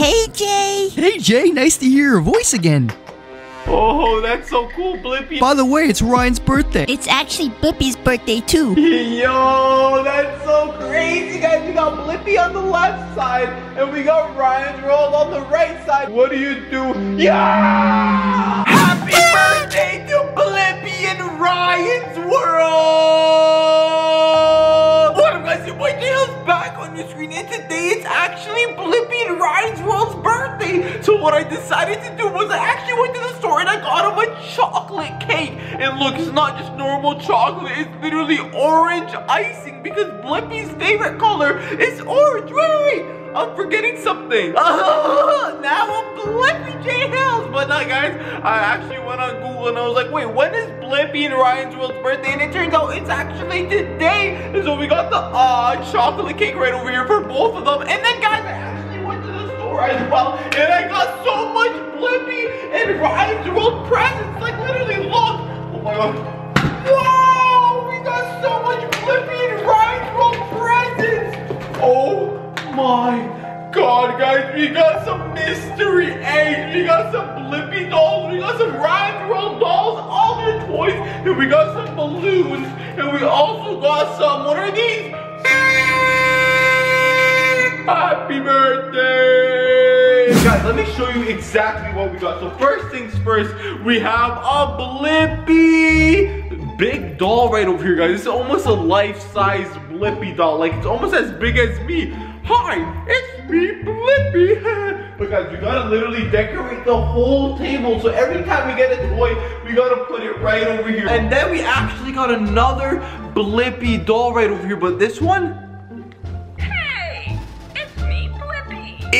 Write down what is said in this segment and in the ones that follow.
Hey, Jay. Hey Jay, nice to hear your voice again. Oh, that's so cool, Blippi. By the way, it's Ryan's birthday. It's actually Blippi's birthday, too. Yo, that's so crazy, guys. We got Blippi on the left side, and we got Ryan's World on the right side. What do you do? Yeah! Happy birthday to Blippi and Ryan's World! So what I decided to do was I actually went to the store and I got him a chocolate cake. And look, it's not just normal chocolate, it's literally orange icing because Blippi's favorite color is orange. Wait, wait, wait. I'm forgetting something. Uh, now I'm Blippi J Hills. But no, guys, I actually went on Google and I was like, wait, when is Blippi and Ryan's World's birthday? And it turns out it's actually today. And so we got the uh, chocolate cake right over here for both of them. And then, guys, as well. And I got so much Blippi and Ryan's World presents. Like, literally, look. Oh my god. Whoa! We got so much Blippi and Ryan's World presents. Oh my god, guys, we got some mystery eggs, we got some Blippi dolls, we got some Ryan's World dolls, all their toys, and we got some balloons, and we also got some, what are these? Happy birthday! Let me show you exactly what we got. So first things first, we have a Blippi big doll right over here, guys. It's almost a life-size Blippi doll. Like, it's almost as big as me. Hi, it's me, Blippi. but guys, we gotta literally decorate the whole table. So every time we get a toy, we gotta put it right over here. And then we actually got another Blippi doll right over here. But this one,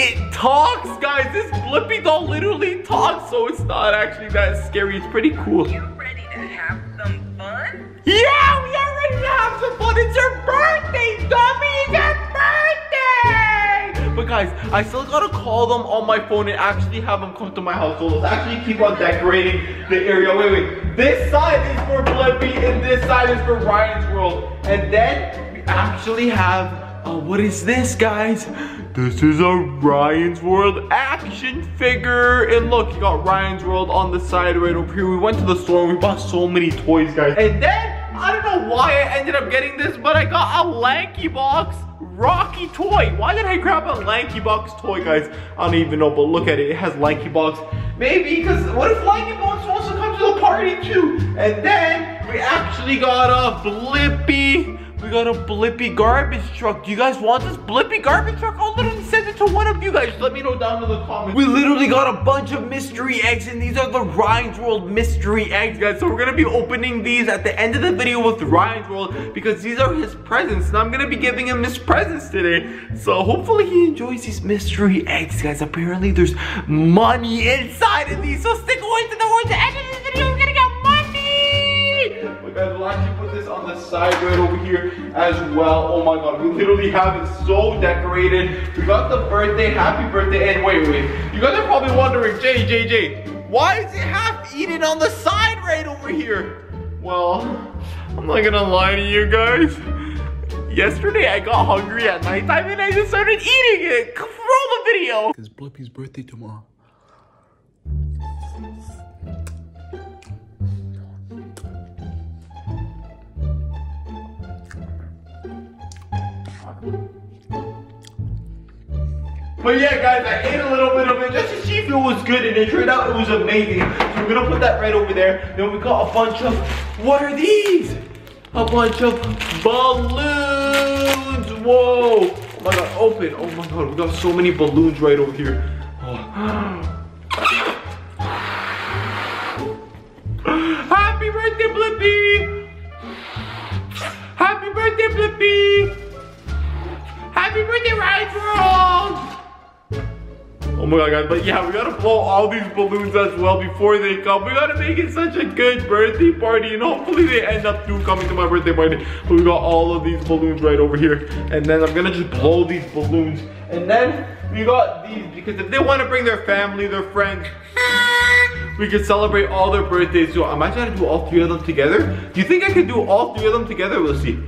it talks, guys. This Blippi doll literally talks, so it's not actually that scary. It's pretty cool. You ready to have some fun? Yeah, we are ready to have some fun. It's your birthday, dummy. It's your birthday. But guys, I still gotta call them on my phone and actually have them come to my house. So let's actually keep on decorating the area. Wait, wait. This side is for Blippi and this side is for Ryan's World. And then we actually have, uh, what is this, guys? This is a Ryan's World action figure. And look, you got Ryan's World on the side right over here. We went to the store and we bought so many toys, guys. And then, I don't know why I ended up getting this, but I got a Lanky Box Rocky toy. Why did I grab a Lanky Box toy, guys? I don't even know, but look at it. It has Lanky Box. Maybe, because what if Lanky Box wants to come to the party too? And then, we actually got a Blippi. We got a Blippi garbage truck. Do you guys want this Blippi garbage truck? I'll literally send it to one of you guys. Let me know down in the comments. We literally got a bunch of mystery eggs, and these are the Ryan's World mystery eggs, guys. So we're gonna be opening these at the end of the video with Ryan's World because these are his presents, and I'm gonna be giving him his presents today. So hopefully he enjoys these mystery eggs, guys. Apparently there's money inside of these, so stick away to the the end of this video. We're gonna get money. Guys, we'll actually put the side right over here as well. Oh my god, we literally have it so decorated. We got the birthday, happy birthday, and wait, wait. You guys are probably wondering, Jay, Jay, Jay, why is it half eaten on the side right over here? Well, I'm not gonna lie to you guys. Yesterday I got hungry at nighttime and I just started eating it. Roll the video. It's Blippi's birthday tomorrow. But yeah, guys, I ate a little bit of it just to see if it was good, and it turned out it was amazing. So we're gonna put that right over there. Then we got a bunch of, what are these? A bunch of balloons. Whoa. Oh my god, open. Oh my god, we got so many balloons right over here. Oh. Happy birthday, Blippi! Happy birthday, Blippi! Happy birthday! Oh my god, guys, but yeah, we gotta blow all these balloons as well before they come. We gotta make it such a good birthday party, and hopefully they end up too coming to my birthday party. But we got all of these balloons right over here. And then I'm gonna just blow these balloons. And then we got these, because if they wanna bring their family, their friends, we could celebrate all their birthdays. So I'm actually gonna do all three of them together. Do you think I could do all three of them together? We'll see.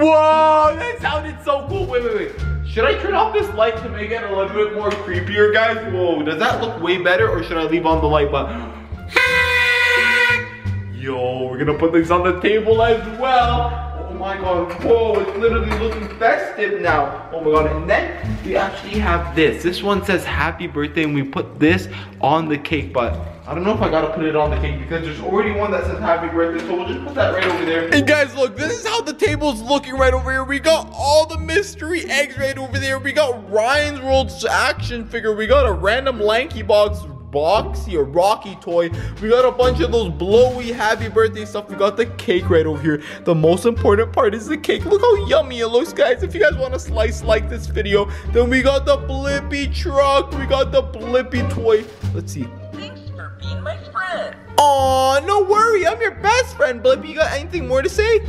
Whoa, that sounded so cool. Wait, wait, wait. Should I turn off this light to make it a little bit more creepier, guys? Whoa, does that look way better or should I leave on the light button? Yo, we're gonna put this on the table as well. Oh my god, whoa, it's literally looking festive now. Oh my god, and then we actually have this. This one says happy birthday and we put this on the cake, but I don't know if I gotta put it on the cake because there's already one that says happy birthday, so we'll just put that right over there. And guys, look, this is table's looking right over here. We got all the mystery eggs right over there. We got Ryan's World's action figure. We got a random Lanky box boxy or rocky toy we got a bunch of those blowy happy birthday stuff we got the cake right over here the most important part is the cake look how yummy it looks guys if you guys want to slice like this video then we got the blippi truck we got the blippi toy let's see Thanks for being my friend. Oh, no worry. I'm your best friend, Blippi. You got anything more to say?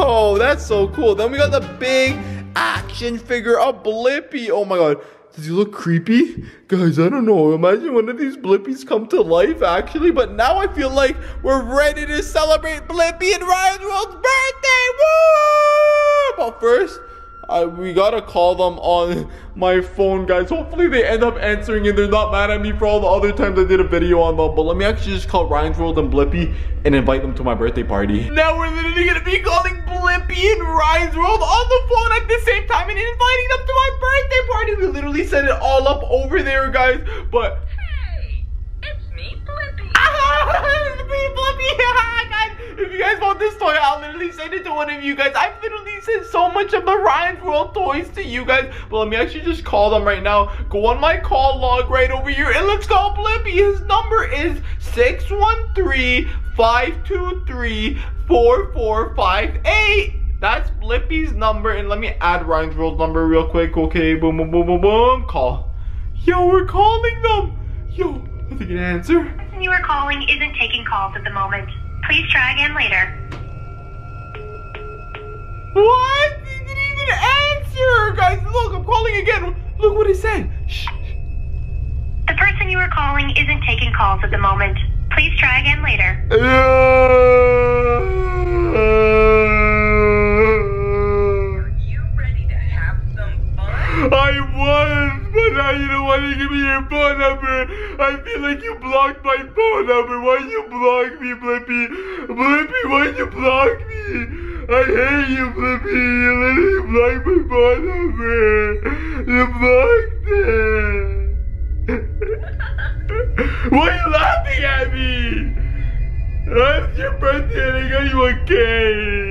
Oh, that's so cool. Then we got the big action figure of Blippi. Oh my god. Does he look creepy? Guys, I don't know. Imagine one of these Blippies come to life, actually. But now I feel like we're ready to celebrate Blippi and Ryan's World's birthday. Woo! But first, I, we gotta call them on my phone, guys. Hopefully they end up answering and they're not mad at me for all the other times I did a video on them. But let me actually just call Ryan's World and Blippi and invite them to my birthday party. Now we're literally gonna be calling Blippi and Ryan's World on the phone at the same time and inviting them to my birthday party. We literally set it all up over there, guys. But Hey, it's me, Blippi. it's me, Blippi. guys, if you guys want this toy, I'll literally send it to one of you guys. I've literally sent so much of the Ryan's World toys to you guys. But let me actually just call them right now. Go on my call log right over here and let's call Blippi. His number is 613-523-4458. That's Blippi's number. And let me add Ryan's World number real quick. Okay, boom, boom, boom, boom, boom. Call. Yo, we're calling them. Yo, I think an answer. person you are calling isn't taking calls at the moment. Please try again later. What? He didn't even answer! Guys, look, I'm calling again. Look what it said. Shh. The person you are calling isn't taking calls at the moment. Please try again later. Are like you blocked my phone number. Why you block me, Blippi? Blippi, why'd you block me? I hate you, Blippi. You literally blocked my phone number. You blocked it. Why are you laughing at me? It's your birthday and I got you a cake.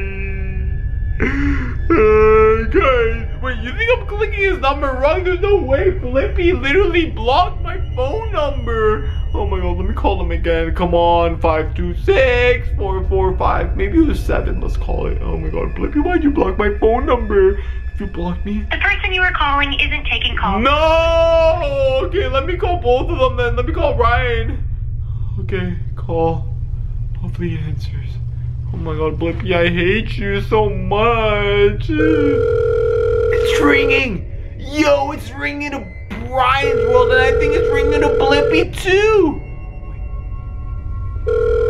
Uh, guys, wait, you think I'm clicking his number wrong? There's no way. Blippi literally blocked phone number. Oh my god, let me call them again. Come on, 526-445. Maybe it was 7. Let's call it. Oh my god, Blippi, why'd you block my phone number? If you blocked me. The person you are calling isn't taking calls. No! Okay, let me call both of them then. Let me call Ryan. Okay, call. Hopefully he answers. Oh my god, Blippi, I hate you so much. It's ringing! Yo, it's ringing to Brian's world, and I think it's ringing to Blippi too!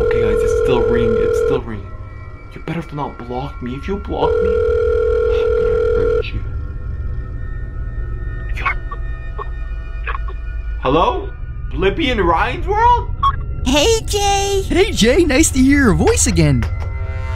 Okay, guys, it's still ringing. It's still ringing. You better not block me. If you block me, I'm gonna hurt you. Hello? Blippi and Ryan's world? Hey, Jay. Hey Jay, nice to hear your voice again.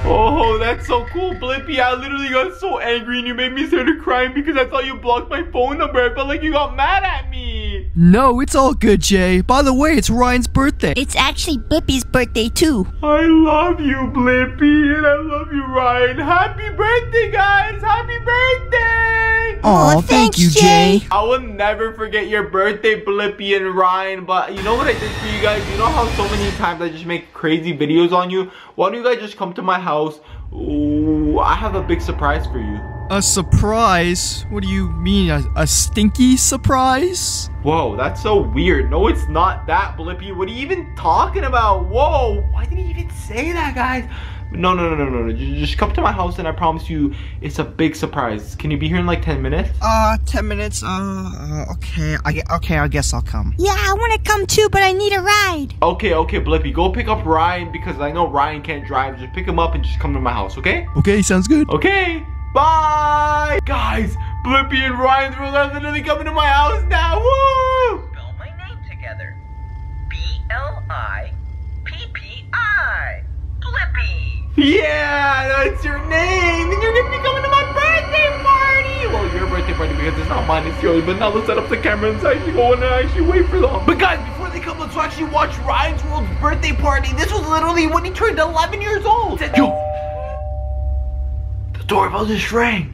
Oh, that's so cool, Blippi. I literally got so angry and you made me start crying because I thought you blocked my phone number. I felt like you got mad at me. No, it's all good, Jay. By the way, it's Ryan's birthday. It's actually Blippi's birthday, too. I love you, Blippi, and I love you, Ryan. Happy birthday, guys! Happy birthday! Aw, Aw, thank you, Jay. Jay. I will never forget your birthday, Blippi and Ryan. But you know what I did for you guys? You know how so many times I just make crazy videos on you? Why don't you guys just come to my house? Ooh, I have a big surprise for you. A surprise? What do you mean, a, a stinky surprise? Whoa, that's so weird. No, it's not that, Blippi. What are you even talking about? Whoa, why did he even say that, guys? No, no, no, no, no, no. Just come to my house and I promise you it's a big surprise. Can you be here in like 10 minutes? Uh, 10 minutes, uh, uh okay, I, okay, I guess I'll come. Yeah, I want to come too, but I need a ride. Okay, okay, Blippi. Go pick up Ryan because I know Ryan can't drive. Just pick him up and just come to my house, okay? Okay, sounds good. Okay, bye! Guys, Blippi and Ryan's World are literally coming to my house now. Woo! Spell my name together. B Yeah, that's your name. And you're gonna be coming to my birthday party. Well, your birthday party because it's not mine, it's yours. But now let's set up the camera and actually go and actually wait for them. But guys, before they come, let's actually watch Ryan's World's birthday party. This was literally when he turned 11 years old. Yo, the doorbell just rang.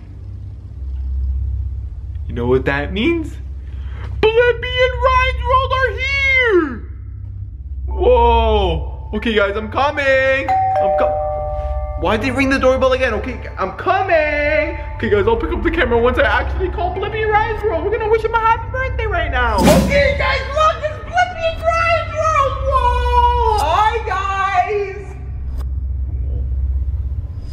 You know what that means? Blippi and Ryan's World are here. Whoa. Okay, guys, I'm coming. I'm co- Why'd they ring the doorbell again? Okay, I'm coming. Okay, guys, I'll pick up the camera once I actually call Blippi World. We're gonna wish him a happy birthday right now. Okay, guys, look, it's Blippi and Ryan's World. Whoa! Hi, guys.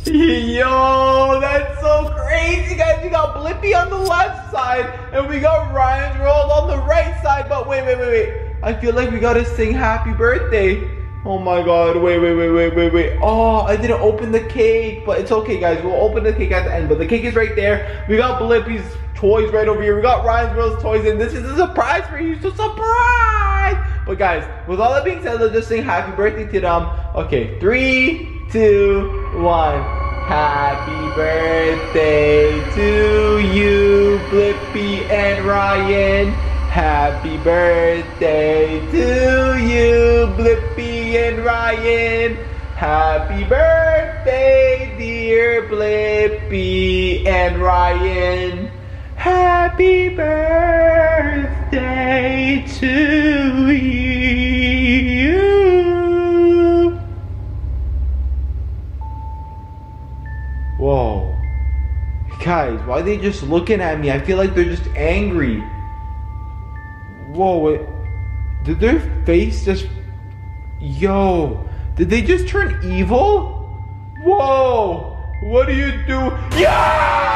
Yo, that's so crazy, guys. We got Blippi on the left side, and we got Ryan's World on the right side. But wait, wait, wait, wait. I feel like we gotta sing happy birthday. Oh my god, wait, wait, wait, wait, wait, wait. Oh, I didn't open the cake, but it's okay, guys. We'll open the cake at the end, but the cake is right there. We got Blippi's toys right over here. We got Ryan's World's toys, and this is a surprise for you. So surprise! But guys, with all that being said, let's just sing happy birthday to them. Okay, three, two, one. Happy birthday to you, Blippi and Ryan. Happy birthday to you, Blippi and Ryan. Happy birthday, dear Blippi and Ryan. Happy birthday to you. Whoa. Guys, why are they just looking at me? I feel like they're just angry. Whoa. Did their face just. Yo. Did they just turn evil? Whoa. What do you do? Yeah!